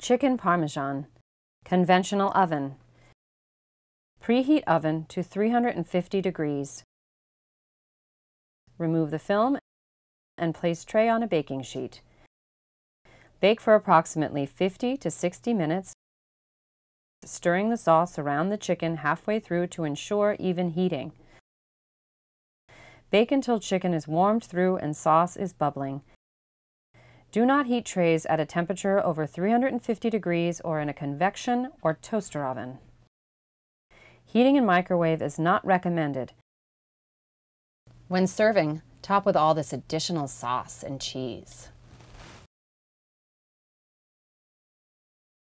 Chicken Parmesan. Conventional oven. Preheat oven to 350 degrees. Remove the film and place tray on a baking sheet. Bake for approximately 50 to 60 minutes, stirring the sauce around the chicken halfway through to ensure even heating. Bake until chicken is warmed through and sauce is bubbling. Do not heat trays at a temperature over 350 degrees or in a convection or toaster oven. Heating in microwave is not recommended. When serving, top with all this additional sauce and cheese.